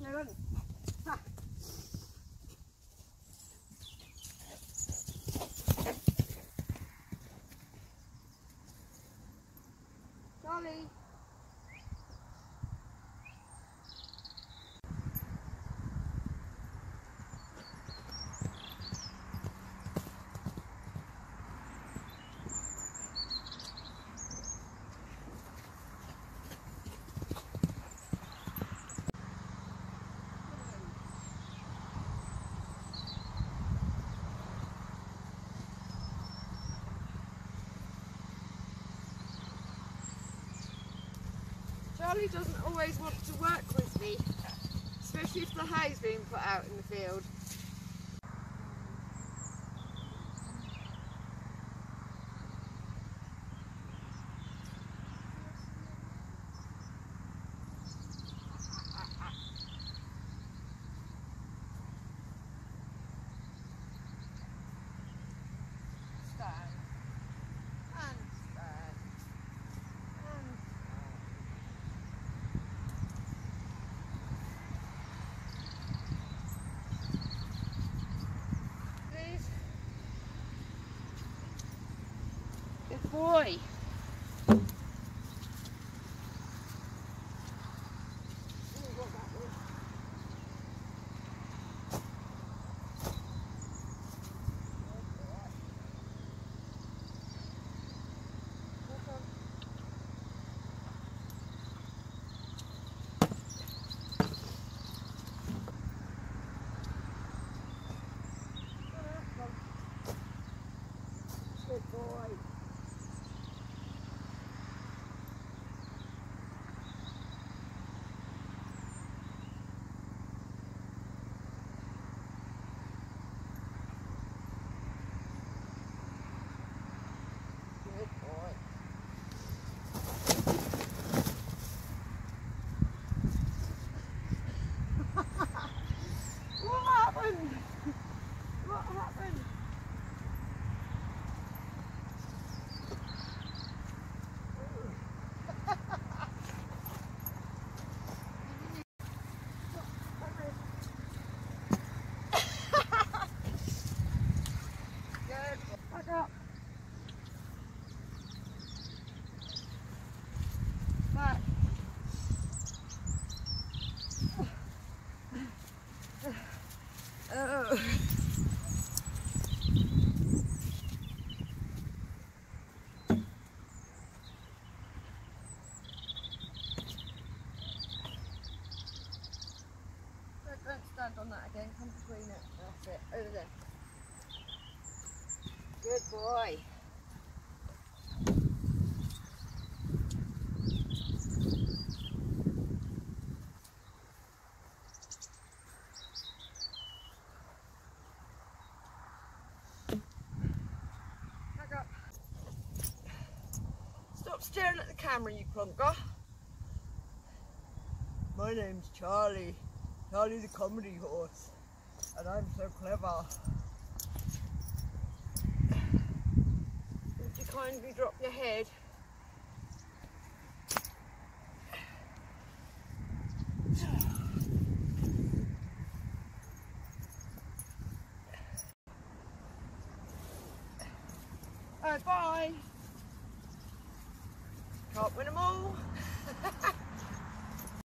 那个，看。Charlie doesn't always want to work with me, especially if the hay's being put out in the field. Good boy. Boy. Good boy. what happened? What happened? Good. Back up. Back. Oh. Don't, stand on that again. Come between it. That's it. Over there. Boy. Stop staring at the camera, you plonker. My name's Charlie. Charlie the comedy horse. And I'm so clever. Would you drop your head? Bye. Can't win them all.